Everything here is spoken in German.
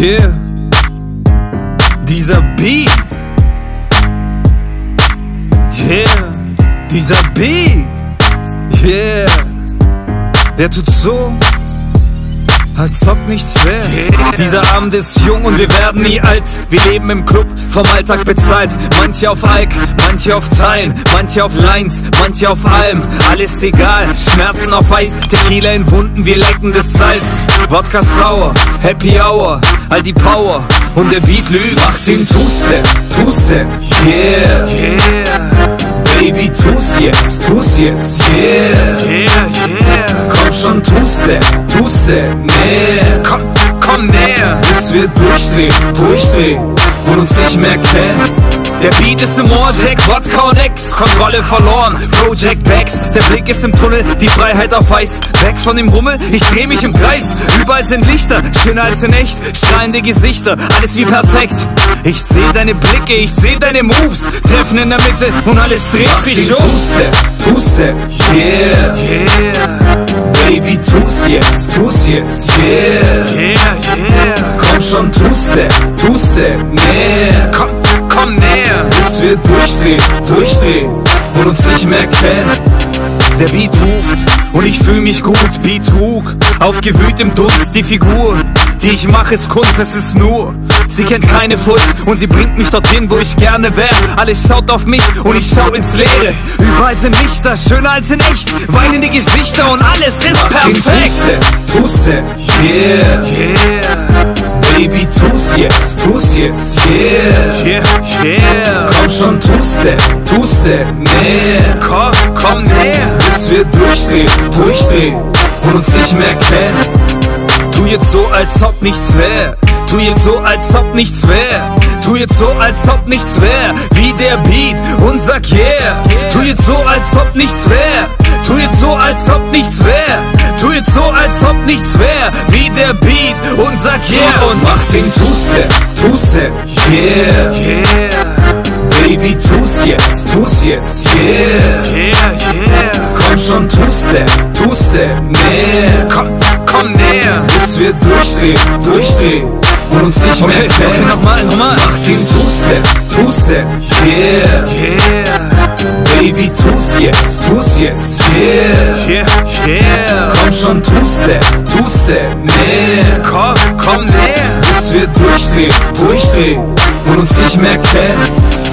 Yeah. Dieser Beat. Yeah. Dieser Beat. Yeah. Der tut so, als ob nichts wäre. Yeah. Dieser Abend ist jung und wir werden nie alt. Wir leben im Club, vom Alltag bezahlt. Manche auf Alk, manche auf Zeilen, manche auf Lines, manche auf Alm. Alles egal, Schmerzen auf Eis, Tequila in Wunden, wir lecken das Salz. Wodka sauer, Happy Hour, all die Power. Und der Beat lügt, macht den Two-Step, Two-Step, yeah, yeah. Baby, tu's jetzt, tu's jetzt, yeah, yeah, yeah. Komm schon, Two-Step, Two-Step, näher. Komm, komm näher, bis wir durchdrehen, durchdrehen und uns nicht mehr kennen. Der Beat ist im Ohr, Jack, Wodka und X, Kontrolle verloren, Project Backs, der Blick ist im Tunnel, die Freiheit auf Eis, weg von dem Rummel, ich dreh mich im Kreis, überall sind Lichter, schöner als in echt, strahlende Gesichter, alles wie perfekt. Ich seh deine Blicke, ich seh deine Moves, treffen in der Mitte und alles dreht sich um. Two-Step, Two-Step, yeah, yeah. Baby, tu's jetzt, tu's jetzt, yeah, yeah, yeah. Komm schon, Two-Step, Two-Step, näher, komm, komm näher, bis wir durchdrehen, durchdrehen und uns nicht mehr kennen. Der Beat ruft und ich fühl mich gut, Beat trug aufgewühlt im Dunst die Figur, die ich mache ist Kunst, es ist nur. Sie kennt keine Furcht und sie bringt mich dorthin, wo ich gerne wär. Alles schaut auf mich und ich schau ins Leere. Überall sind Lichter, schöner als in echt, weinende Gesichter und alles ist perfekt. Two-Step, yeah, yeah. Baby, tu's jetzt, tu's jetzt, yeah, yeah, yeah. Komm schon, Two-Step, Two-Step, näher. Komm, komm näher, bis wir durchdrehen, durchdrehen und uns nicht mehr kennen. Tu jetzt so, als ob nichts wär. Tu jetzt so, als ob nichts wär. Tu jetzt so, als ob nichts wär. Wie der Beat und sag yeah. Tu jetzt so, als ob nichts wär. Tu jetzt so, als ob nichts wär. Tu jetzt so, als ob nichts wär. Wie der Beat und sag yeah. Und mach den Two-Step, Two-Step, yeah. Yeah. Baby, tu's jetzt, tu's jetzt, yeah. Yeah, yeah. Komm schon, Two-Step, Two-Step, näher. Komm, komm näher, bis wir durchdrehen, durchdrehen und uns nicht mehr kennen. Okay, nochmal, nochmal. Mach den Two-Step, Two-Step, yeah. Yeah. Baby, tu's jetzt, tu's jetzt, yeah. Yeah, yeah. Komm schon, Two-Step, Two-Step, näher. Komm, komm näher, bis wir durchdrehen, durchdrehen und uns nicht mehr kennen.